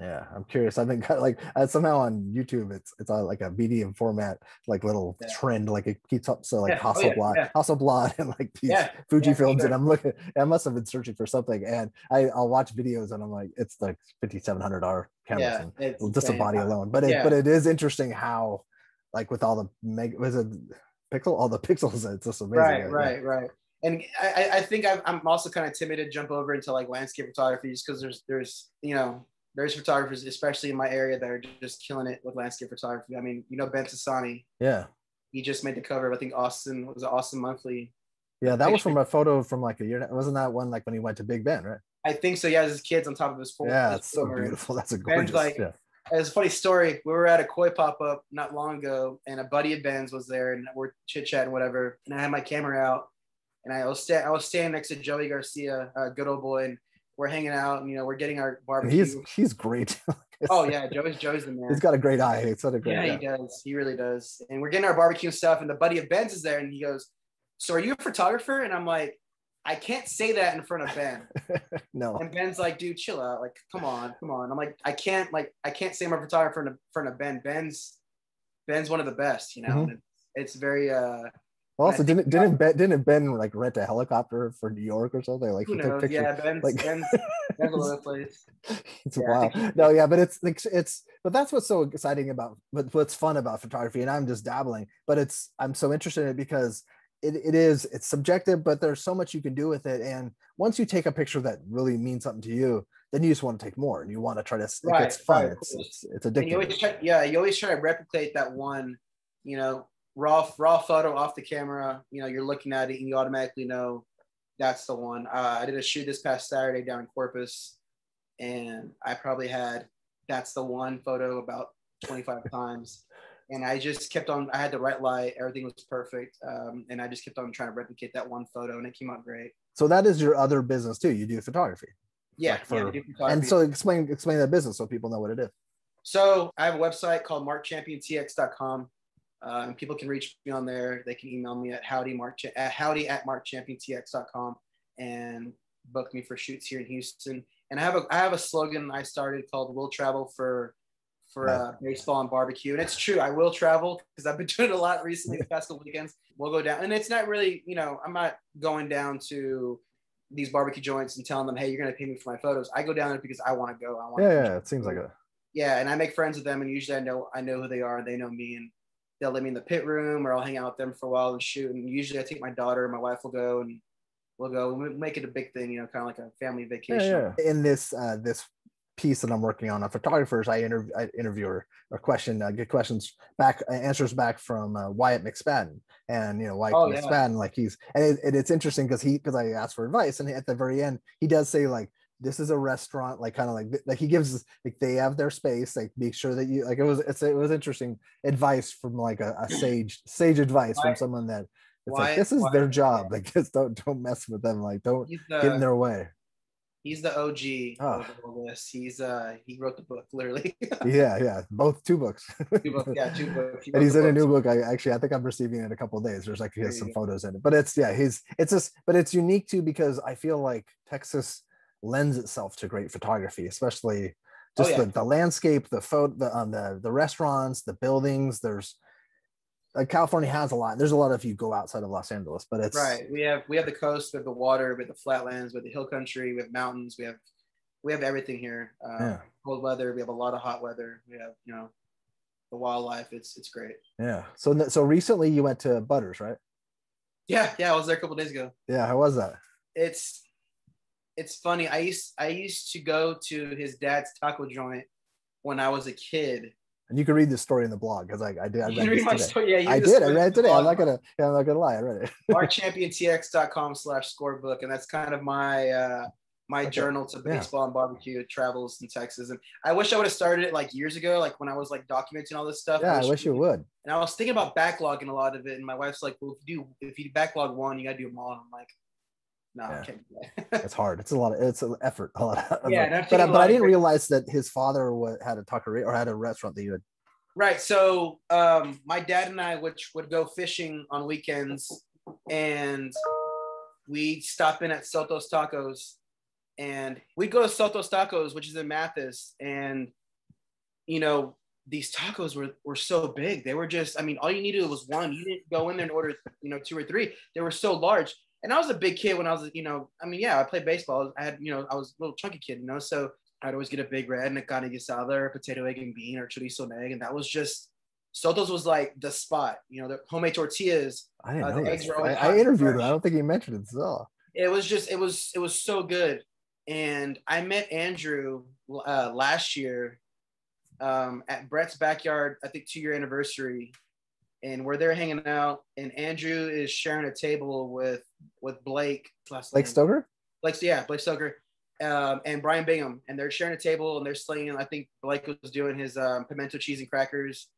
Speaker 1: Yeah, I'm curious. I've been like uh, somehow on YouTube, it's it's on like a medium format, like little
Speaker 2: Yeah.
Speaker 1: trend, like it keeps up. So like
Speaker 2: Yeah. Oh,
Speaker 1: Hasselblad,
Speaker 2: yeah.
Speaker 1: Hasselblad, and like these
Speaker 2: Yeah.
Speaker 1: Fuji films, and. I'm looking. I must have been searching for something, and I I'll watch videos, and I'm like, it's like 5700 R cameras, and just a body alone. But it but it is interesting how, like with all the meg was it pixel all the pixels, it's just amazing.
Speaker 2: right right right and i I- think I'm- also kind of timid to jump over into like landscape photography just because there's there's you know there's photographers especially in my area that are just killing it with landscape photography i mean you know ben Sassani,
Speaker 1: Yeah,
Speaker 2: he just made the cover of i think austin was austin monthly
Speaker 1: yeah. That was from a photo from like a year. Wasn't that one like when he went to Big Bend, right?
Speaker 2: i think so yeah his kids on top of his phone
Speaker 1: Yeah, it's so beautiful. That's a
Speaker 2: Ben's
Speaker 1: gorgeous.
Speaker 2: like-
Speaker 1: yeah.
Speaker 2: It's a funny story. We were at a koi pop up not long ago, and a buddy of Ben's was there, and we're chit chatting, whatever. And I had my camera out, and I was sta- I was standing next to Joey Garcia, a good old boy, and we're hanging out, and you know we're getting our barbecue.
Speaker 1: he's he's great.
Speaker 2: oh yeah, Joey's Joey's the man.
Speaker 1: he's got a great eye. It's such a great.
Speaker 2: yeah,
Speaker 1: Yeah,
Speaker 2: he does. He really does. And we're getting our barbecue stuff, and the buddy of Ben's is there, and he goes, "So are you a photographer?" And I'm like, "I can't say that in front of Ben."
Speaker 1: no,
Speaker 2: And Ben's like, dude, chill out. Like, come on, come on. I'm like, I can't, like, I can't say I'm a photographer in front of Ben. Ben's, Ben's one of the best, you know.
Speaker 1: Mhm.
Speaker 2: And it's, it's very, uh,
Speaker 1: also didn't didn't Ben didn't Ben like rent a helicopter for New York or something? Like
Speaker 2: who knows?
Speaker 1: pictures.
Speaker 2: Yeah, Ben's,
Speaker 1: like-
Speaker 2: Ben's, Ben's all over the place.
Speaker 1: it's
Speaker 2: Yeah,
Speaker 1: wild.
Speaker 2: he-
Speaker 1: No, yeah, but it's like it's but that's what's so exciting about but what's fun about photography and i'm just dabbling but it's i'm so interested in it because it, it is it's subjective but there's so much you can do with it. And once you take a picture that really means something to you then you just want to take more and you want to try to right, it's fun right. it's, it's it's addictive
Speaker 2: you always try, yeah you always try to replicate that one you know raw raw photo off the camera you know you're looking at it and you automatically know that's the one. Uh, i did a shoot this past saturday down in corpus and i probably had that's the one photo about 25 times and I just kept on. I had the right light, everything was perfect, um, and I just kept on trying to replicate that one photo, and it came out great.
Speaker 1: So that is your other business too. You do photography.
Speaker 2: Yeah, like for, yeah photography.
Speaker 1: and so explain explain that business so people know what it is.
Speaker 2: So I have a website called markchampiontx.com. Uh, and people can reach me on there. They can email me at howdy mark at howdy at markchampiontx.com and book me for shoots here in Houston. And I have a I have a slogan I started called "We'll travel for for uh, baseball and barbecue. And it's true, I will travel because I've been doing it a lot recently the past couple weekends. We'll go down, and it's not really, you know, I'm not going down to these barbecue joints and telling them, hey, you're gonna pay me for my photos. I go down there because I want to go. I want.
Speaker 1: Yeah, yeah, it seems like a.
Speaker 2: Yeah, and I make friends with them, and usually I know I know who they are, and they know me, and they'll let me in the pit room, or I'll hang out with them for a while and shoot. And usually I take my daughter, and my wife will go, and we'll go. We'll make it a big thing, you know, kind of like a family vacation.
Speaker 1: Yeah, yeah. In this uh, this piece that I'm working on. On photographers, I interview I interview or, or question uh, get questions back uh, answers back from uh, Wyatt McSpadden. And you know Wyatt oh, McSpadden yeah. like he's and, it, and it's interesting because he because I asked for advice and at the very end he does say like this is a restaurant like kind of like like he gives like they have their space like make sure that you like it was it's it was interesting advice from like a, a sage sage advice from someone that it's Wyatt, like this is Wyatt, their job like just don't don't mess with them like don't get in their way
Speaker 2: He's the OG oh. of all this. He's uh he wrote the book literally.
Speaker 1: yeah, yeah, both two books.
Speaker 2: two books, yeah, two books. He
Speaker 1: and he's in books. a new book. I actually I think I'm receiving it in a couple days. There's like he has some photos in it, but it's yeah, he's it's just but it's unique too because I feel like Texas lends itself to great photography, especially oh, just oh, yeah. the, the landscape, the photo, the um, the the restaurants, the buildings. There's like California has a lot. There's a lot if you go outside of Los Angeles, but it's
Speaker 2: right. We have we have the coast, we have the water, we have the flatlands, we have the hill country, we have mountains, we have we have everything here. Uh, yeah. Cold weather, we have a lot of hot weather. We have you know the wildlife. It's it's great.
Speaker 1: Yeah. So so recently you went to Butters, right?
Speaker 2: Yeah, yeah. I was there a couple days ago.
Speaker 1: Yeah. How was that?
Speaker 2: It's it's funny. I used I used to go to his dad's taco joint when I was a kid
Speaker 1: and you can read this story in the blog because I, I did. I
Speaker 2: read, read my story. Yeah,
Speaker 1: I did. I read it today. I'm not gonna. Yeah, I'm not gonna lie. I read it.
Speaker 2: markchampiontx.com slash scorebook, and that's kind of my uh, my okay. journal to baseball yeah. and barbecue travels in Texas. And I wish I would have started it like years ago, like when I was like documenting all this stuff.
Speaker 1: Yeah, I wish, I wish you would.
Speaker 2: And I was thinking about backlogging a lot of it, and my wife's like, "Well, if you do, if you backlog one, you gotta do them all." And I'm like, no, yeah. I can't do
Speaker 1: that. it's hard. It's a lot of it's an effort. A lot. Of, yeah, but, but I didn't realize that his father had a taqueria or had a restaurant that you had
Speaker 2: Right. So um, my dad and I, which would go fishing on weekends, and we'd stop in at Soto's Tacos, and we'd go to Soto's Tacos, which is in Mathis, and you know these tacos were were so big. They were just, I mean, all you needed was one. You didn't go in there and order, you know, two or three. They were so large. And I was a big kid when I was, you know, I mean, yeah, I played baseball. I had, you know, I was a little chunky kid, you know, so I'd always get a big red and a carne asada or potato, egg, and bean or chorizo and egg. And that was just, Soto's was like the spot, you know, the homemade tortillas.
Speaker 1: I didn't uh, know eggs were I, I interviewed him. I don't think he mentioned it. So.
Speaker 2: It was just, it was, it was so good. And I met Andrew uh, last year um, at Brett's backyard, I think two year anniversary. And we're there hanging out, and Andrew is sharing a table with with Blake.
Speaker 1: Blake Stoker.
Speaker 2: Blake, yeah, Blake Stoker um, and Brian Bingham, and they're sharing a table and they're slinging. I think Blake was doing his um, pimento cheese and crackers.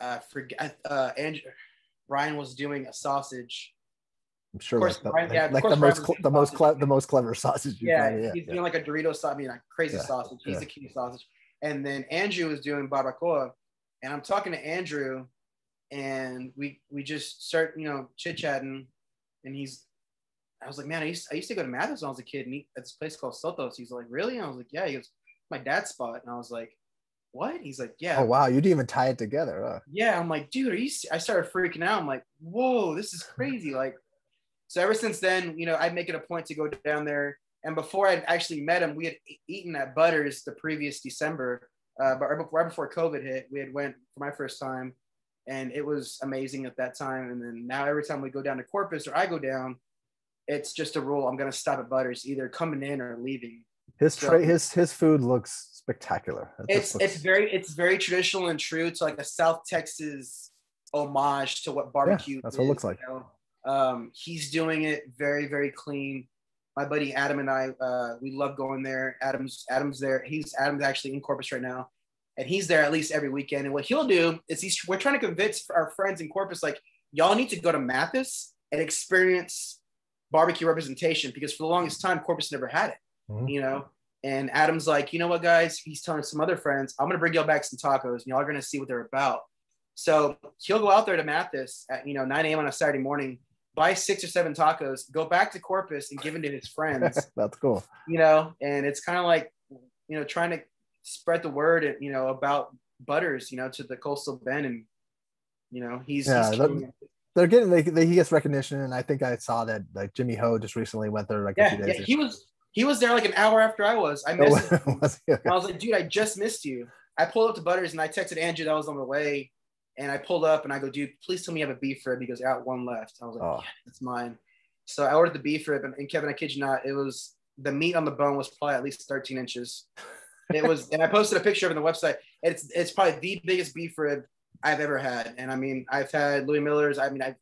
Speaker 2: Uh, forget uh, and Brian was doing a sausage.
Speaker 1: I'm sure, course, like, the, Brian, yeah, like the most cl- the most clever the most clever sausage.
Speaker 2: yeah, yeah, he's yeah. doing like a Dorito sausage, I mean, a crazy yeah, sausage. He's yeah. a king sausage, and then Andrew is doing barbacoa, and I'm talking to Andrew, and we we just start you know chit chatting, and he's I was like, man, I used, I used to go to Mathis when I was a kid and eat at this place called Soto's. He's like, really? And I was like, yeah. He goes, my dad's spot. And I was like, what? He's like, yeah.
Speaker 1: Oh, wow. You didn't even tie it together. Huh?
Speaker 2: Yeah. I'm like, dude, are you, I started freaking out. I'm like, whoa, this is crazy. Like, so ever since then, you know, I make it a point to go down there. And before I'd actually met him, we had eaten at Butters the previous December. uh, but right before, right before COVID hit, we had went for my first time, and it was amazing at that time. And then now every time we go down to Corpus or I go down, it's just a rule. I'm gonna stop at Butters, either coming in or leaving.
Speaker 1: His
Speaker 2: So-
Speaker 1: his his food looks spectacular. It
Speaker 2: It's
Speaker 1: looks-
Speaker 2: it's very it's very traditional and true to like a South Texas homage to what barbecue.
Speaker 1: Yeah, that's what it looks like.
Speaker 2: you know? Um, he's doing it very very clean. My buddy Adam and I, uh, we love going there. Adam's Adam's there. He's Adam's actually in Corpus right now, and he's there at least every weekend. And what he'll do is he's we're trying to convince our friends in Corpus like y'all need to go to Mathis and experience barbecue representation because for the longest time Corpus never had it
Speaker 1: Mhm.
Speaker 2: you know. And Adam's like, you know what, guys? He's telling some other friends, I'm gonna bring y'all back some tacos, and y'all are gonna see what they're about. So he'll go out there to Mathis at you know 9 a.m. on a Saturday morning, buy six or seven tacos, go back to Corpus and give them to his friends,
Speaker 1: That's cool.
Speaker 2: you know. And it's kind of like, you know, trying to spread the word, and you know, about Butters, you know, to the coastal bend, and you know, he's,
Speaker 1: Yeah,
Speaker 2: he's it.
Speaker 1: They're getting they, they, he gets recognition, and I think I saw that like Jimmy Ho just recently went there like a
Speaker 2: yeah, yeah.
Speaker 1: days.
Speaker 2: He was he was there like an hour after I was. I
Speaker 1: Oh,
Speaker 2: missed him.
Speaker 1: was?
Speaker 2: I was like, dude, I just missed you. I pulled up to Butters and I texted Andrew that I was on the way. And I pulled up and I go, dude, please tell me you have a beef rib. He goes, out one left. I was like,
Speaker 1: Oh.
Speaker 2: yeah, that's mine. So I ordered the beef rib and, and Kevin, I kid you not, it was the meat on the bone was probably at least 13 inches. It was, and I posted a picture of it on the website. It's it's probably the biggest beef rib I've ever had. And I mean, I've had Louie Mueller's. I mean, I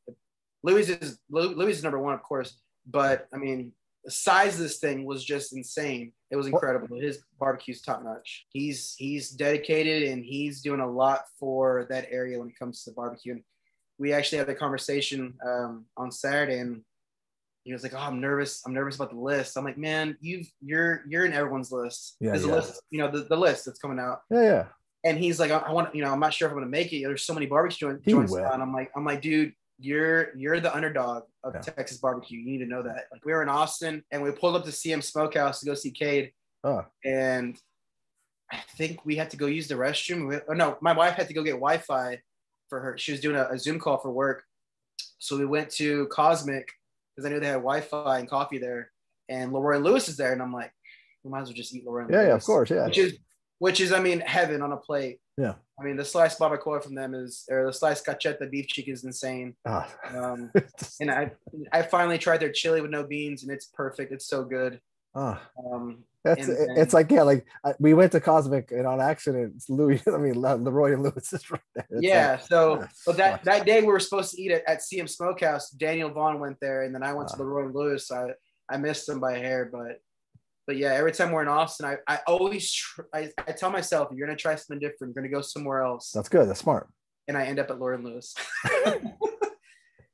Speaker 2: Louie is Louie is number one, of course. But I mean, the size of this thing was just insane. It was incredible. His barbecue's top notch. He's he's dedicated and he's doing a lot for that area when it comes to barbecue. And we actually had a conversation um, on Saturday, and he was like, "Oh, I'm nervous. I'm nervous about the list." I'm like, "Man, you've you're you're in everyone's list.
Speaker 1: Yeah,
Speaker 2: There's a list, you know, the, the list that's coming out."
Speaker 1: Yeah, yeah.
Speaker 2: And he's like, I, I want, you know, I'm not sure if I'm gonna make it. There's so many barbecue joint,
Speaker 1: He
Speaker 2: joints
Speaker 1: will.
Speaker 2: And I'm like, I'm like, dude, you're you're the underdog of
Speaker 1: Yeah.
Speaker 2: Texas barbecue. You need to know that. Like we were in Austin and we pulled up to CM Smokehouse to go see Cade,
Speaker 1: Oh,
Speaker 2: and I think we had to go use the restroom. We, or no, my wife had to go get Wi-Fi for her. She was doing a, a Zoom call for work, so we went to Cosmic because I knew they had Wi-Fi and coffee there. And Leroy Lewis is there, and I'm like, we might as well just eat Leroy.
Speaker 1: yeah, yeah. Of course, yeah.
Speaker 2: which is which is I mean heaven on a plate.
Speaker 1: Yeah.
Speaker 2: I mean the sliced barbacoa from them is or the sliced cacheta beef chicken is insane.
Speaker 1: Ah.
Speaker 2: Um, and I I finally tried their chili with no beans and it's perfect. It's so good.
Speaker 1: Ah.
Speaker 2: Um,
Speaker 1: That's
Speaker 2: then-
Speaker 1: it's like yeah, like we went to Cosmic and on accident, Louis. I mean, Leroy and Lewis is right there. It's
Speaker 2: yeah.
Speaker 1: like,
Speaker 2: so
Speaker 1: ah,
Speaker 2: but that that day we were supposed to eat it at CM Smokehouse. Daniel Vaughn went there, and then I went to
Speaker 1: Ah.
Speaker 2: Leroy Lewis. I I missed them by hair, but. But yeah, every time we're in Austin, I, I always tr- I, I tell myself, you're gonna try something different. You're gonna go somewhere else.
Speaker 1: that's good. That's smart.
Speaker 2: and I end up at Lauren Lewis.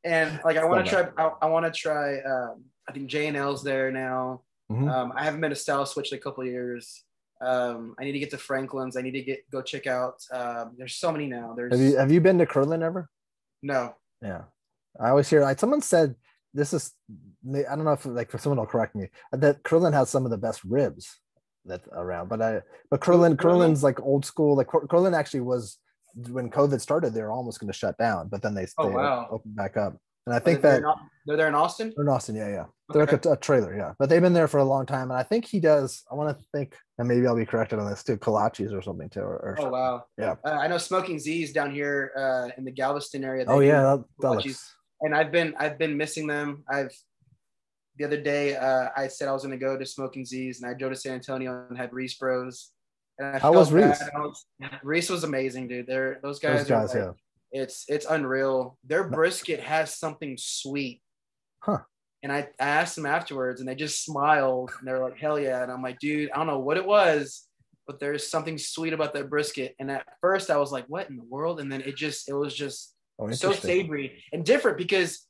Speaker 2: and like I want to try, I, I want to try. Um, I think J and L's there now.
Speaker 1: Mhm.
Speaker 2: Um, I haven't been to Stiles Switch in a couple of years. Um, I need to get to Franklin's. I need to get go check out. Um, there's so many now. There's
Speaker 1: Have you have you been to Kerlin ever?
Speaker 2: no.
Speaker 1: Yeah, I always hear like someone said this is. I don't know if like for someone will correct me that Kerlin has some of the best ribs that around, but I but Kerlin
Speaker 2: Kerlin?
Speaker 1: Kerlin's like old school. Like Cur- Kerlin actually was when COVID started, they were almost going to shut down, but then they,
Speaker 2: Oh,
Speaker 1: they
Speaker 2: wow.
Speaker 1: opened back up. And I
Speaker 2: They're
Speaker 1: think that
Speaker 2: in they're there in Austin.
Speaker 1: They're in Austin, yeah, yeah. They're like a, a trailer, yeah. But they've been there for a long time, and I think he does. I want to think, and maybe I'll be corrected on this too. Kolaches or something too. Or, or
Speaker 2: Oh wow.
Speaker 1: Yeah.
Speaker 2: Uh, I know Smoking Z's down here uh, in the Galveston area.
Speaker 1: Oh yeah, that, that looks,
Speaker 2: and I've been I've been missing them. I've the other day uh, I said I was going to go to Smoking Z's, and I drove to San Antonio and had Reese Bros. And I
Speaker 1: How was. Reese?
Speaker 2: Was- Reese was amazing, dude. They're those guys.
Speaker 1: those guys,
Speaker 2: are
Speaker 1: yeah.
Speaker 2: It's it's unreal. Their brisket has something sweet.
Speaker 1: Huh.
Speaker 2: And I, I asked them afterwards, and they just smiled, and they're like, "Hell yeah!" And I'm like, "Dude, I don't know what it was, but there's something sweet about that brisket." And at first, I was like, "What in the world?" And then it just it was just
Speaker 1: Oh,
Speaker 2: so savory and different because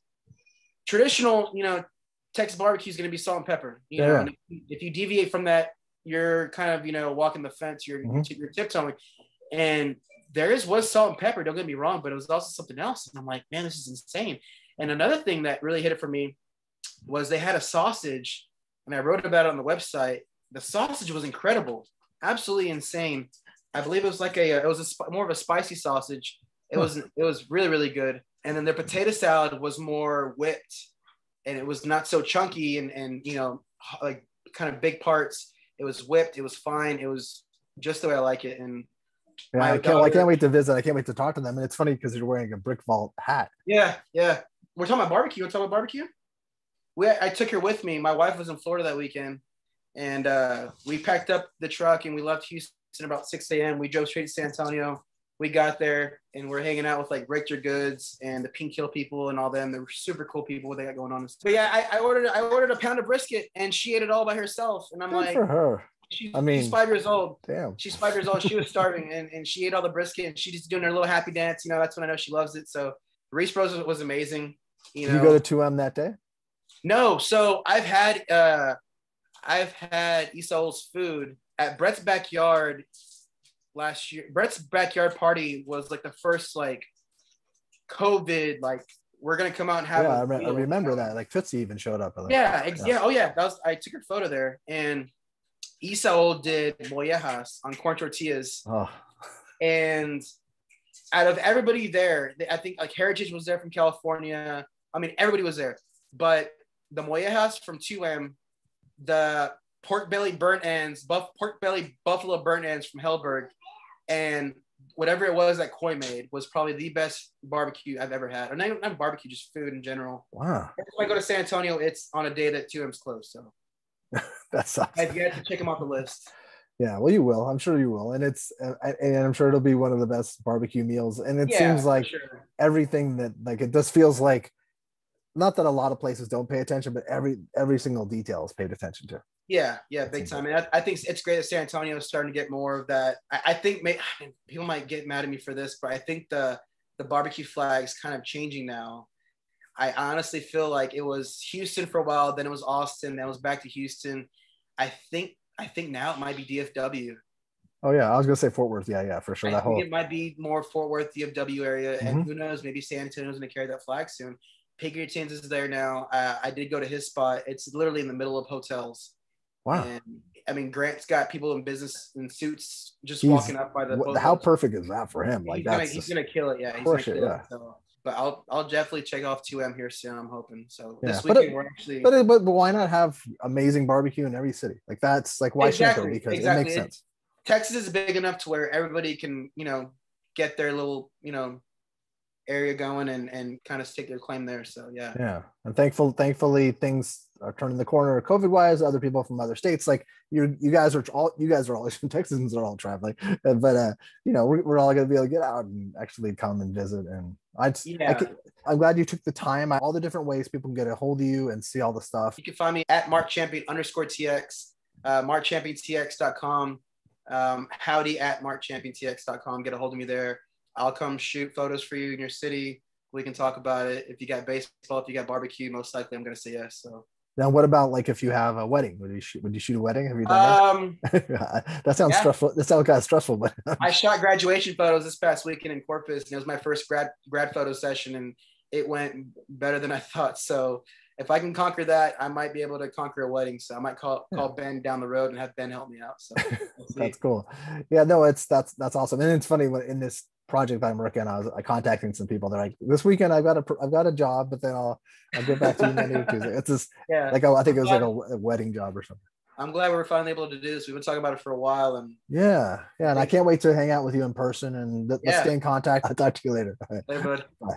Speaker 2: traditional, you know, Texas barbecue is going to be salt and pepper. You know,
Speaker 1: Yeah.
Speaker 2: and if, if you deviate from that, you're kind of you know walking the fence. You're
Speaker 1: Mhm.
Speaker 2: you're tiptoeing, and there is was salt and pepper. Don't get me wrong, but it was also something else. And I'm like, man, this is insane. And another thing that really hit it for me was they had a sausage, and I wrote about it on the website. The sausage was incredible, absolutely insane. I believe it was like a it was a more of a spicy sausage. It was it was really really good. And then their potato salad was more whipped, and it was not so chunky and and you know like kind of big parts. It was whipped. It was fine. It was just the way I like it. And
Speaker 1: Yeah, I can't. I can't wait to visit. I can't wait to talk to them. And it's funny because you're wearing a brick vault hat.
Speaker 2: Yeah, yeah. We're talking about barbecue. We're talking about barbecue. We, I took her with me. My wife was in Florida that weekend, and uh, we packed up the truck and we left Houston about 6 a.m. We drove straight to San Antonio. We got there and we're hanging out with like Your Goods and the Pink Hill people and all them. They're super cool people. What they got going on. But yeah, I, I ordered I ordered a pound of brisket and she ate it all by herself. And I'm
Speaker 1: Good
Speaker 2: like,
Speaker 1: for her.
Speaker 2: She,
Speaker 1: I mean,
Speaker 2: she's five years old.
Speaker 1: Damn.
Speaker 2: She's five years old. She was starving and, and she ate all the brisket and she's just doing her little happy dance. You know, that's when I know she loves it. So Reese Bros was amazing. You know,
Speaker 1: Did you go to 2M that day?
Speaker 2: No. So I've had uh I've had Esaul's food at Brett's backyard last year. Brett's backyard party was like the first like COVID like we're gonna come out and have.
Speaker 1: Yeah, I, re- I, remember that. Like Tootsie even showed up.
Speaker 2: Yeah, ex- yeah, Oh yeah, that was. I took a photo there, and Esaul did mollejas on corn tortillas.
Speaker 1: Oh.
Speaker 2: And out of everybody there, I think like Heritage was there from California. I mean, everybody was there, but the mollejas from 2M, the pork belly burnt ends, buff pork belly buffalo burnt ends from Hellberg, and whatever it was that Khoi made was probably the best barbecue I've ever had. Or not, not barbecue, just food in general.
Speaker 1: Wow.
Speaker 2: If I go to San Antonio, it's on a day that 2M's closed. So
Speaker 1: that sucks.
Speaker 2: I've yet to check them off the list.
Speaker 1: Yeah, well, you will. I'm sure you will, and it's and I'm sure it'll be one of the best barbecue meals. And it
Speaker 2: Yeah,
Speaker 1: seems like
Speaker 2: sure.
Speaker 1: everything that like it just feels like not that a lot of places don't pay attention, but every every single detail is paid attention to.
Speaker 2: Yeah, yeah, big time. And I, I think it's great that San Antonio is starting to get more of that. I, I think may, I mean, people might get mad at me for this, but I think the the barbecue flag's kind of changing now. I honestly feel like it was Houston for a while, then it was Austin, then it was back to Houston. I think I think now it might be DFW.
Speaker 1: Oh yeah, I was gonna say Fort Worth. Yeah, yeah, for sure.
Speaker 2: I
Speaker 1: That
Speaker 2: think
Speaker 1: whole
Speaker 2: it might be more Fort Worth, DFW area,
Speaker 1: Mhm.
Speaker 2: and who knows, maybe San Antonio's going to carry that flag soon. Pinkertons is there now. Uh, I did go to his spot. It's literally in the middle of hotels.
Speaker 1: wow.
Speaker 2: And I mean, Grant's got people in business in suits just
Speaker 1: He's-
Speaker 2: walking up by the.
Speaker 1: How perfect is that for him? Like
Speaker 2: he's, gonna,
Speaker 1: that's
Speaker 2: he's gonna kill it. Yeah, he's gonna
Speaker 1: it,
Speaker 2: kill
Speaker 1: yeah.
Speaker 2: So, but I'll I'll definitely check off 2M here soon. I'm hoping. So this
Speaker 1: Yeah, but
Speaker 2: weekend
Speaker 1: it-
Speaker 2: we're actually.
Speaker 1: but, it, but but why not have amazing barbecue in every city? Like that's like why shouldn't
Speaker 2: Exactly,
Speaker 1: there? Because
Speaker 2: exactly.
Speaker 1: it makes sense.
Speaker 2: Texas is big enough to where everybody can you know get their little you know area going and and kind of stake their claim there. So yeah.
Speaker 1: Yeah, and thankful, thankfully, things are turning the corner COVID wise. Other people from other states, like you, you guys are all, you guys are all Texans are all traveling, but uh, you know, we're, we're all gonna be able to get out and actually come and visit. And I, just- I
Speaker 2: Yeah.
Speaker 1: can- I'm glad you took the time. All the different ways people can get a hold of you and see all the stuff.
Speaker 2: You can find me at Mark Champion underscore TX, uh, markchampiontx.com, um, howdy at markchampiontx.com. Get a hold of me there. I'll come shoot photos for you in your city. We can talk about it. If you got baseball, if you got barbecue, most likely I'm going to say yes. So,
Speaker 1: Now, what about like if you have a wedding? Would you shoot? Would you shoot a wedding? Have you done
Speaker 2: um,
Speaker 1: that? that sounds
Speaker 2: yeah.
Speaker 1: stressful. That sounds kind of stressful, but
Speaker 2: I shot graduation photos this past weekend in Corpus, and it was my first grad grad photo session, and it went better than I thought. So, if I can conquer that, I might be able to conquer a wedding. So, I might call call Ben down the road and have Ben help me out. So,
Speaker 1: that's cool. Yeah, no, it's that's that's awesome. And it's funny when in this project I'm working, on, I was I contacting some people. They're like, this weekend I've got a I've got a job, but then I'll I'll get back to you Monday or Tuesday. It's just
Speaker 2: yeah.
Speaker 1: like a, I think it was like a wedding job or something.
Speaker 2: I'm glad we were finally able to do this. We've been talking about it for a while, and
Speaker 1: Yeah, yeah, and I can't wait to hang out with you in person and let, let's stay in contact. I'll talk to you later.
Speaker 2: Later, bud.
Speaker 1: Bye.